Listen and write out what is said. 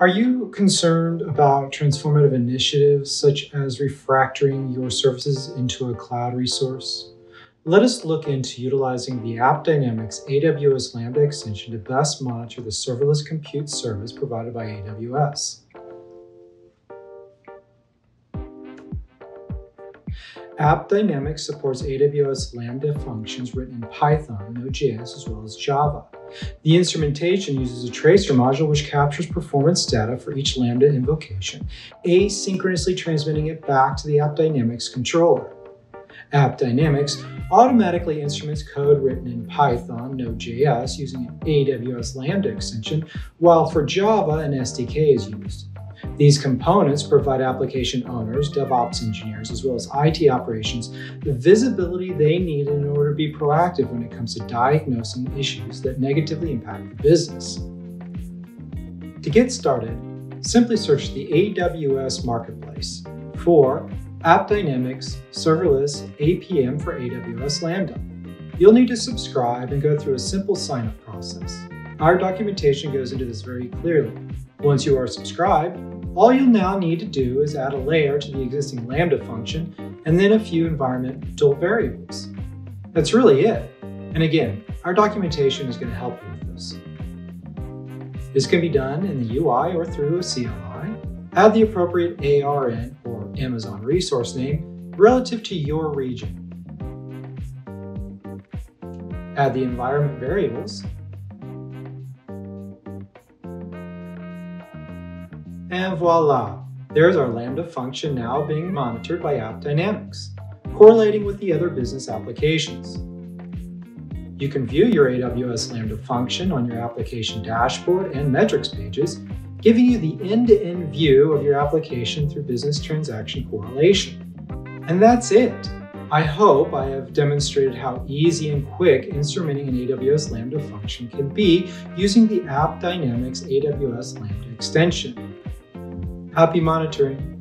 Are you concerned about transformative initiatives such as refactoring your services into a cloud resource? Let us look into utilizing the AppDynamics AWS Lambda extension to best monitor the serverless compute service provided by AWS. AppDynamics supports AWS Lambda functions written in Python, Node.js, as well as Java. The instrumentation uses a tracer module which captures performance data for each Lambda invocation, asynchronously transmitting it back to the AppDynamics controller. AppDynamics automatically instruments code written in Python, Node.js using an AWS Lambda extension, while for Java an SDK is used. These components provide application owners, DevOps engineers, as well as IT operations the visibility they need in order to be proactive when it comes to diagnosing issues that negatively impact the business. To get started, simply search the AWS Marketplace for AppDynamics Serverless APM for AWS Lambda. You'll need to subscribe and go through a simple sign-up process. Our documentation goes into this very clearly. Once you are subscribed, all you'll now need to do is add a layer to the existing Lambda function and then a few environmental variables. That's really it. And again, our documentation is going to help you with this. This can be done in the UI or through a CLI. Add the appropriate ARN or Amazon resource name relative to your region. Add the environment variables And voila, there's our Lambda function now being monitored by AppDynamics, correlating with the other business applications. You can view your AWS Lambda function on your application dashboard and metrics pages, giving you the end-to-end -end view of your application through business transaction correlation. And that's it. I hope I have demonstrated how easy and quick instrumenting an AWS Lambda function can be using the AppDynamics AWS Lambda extension. Happy monitoring!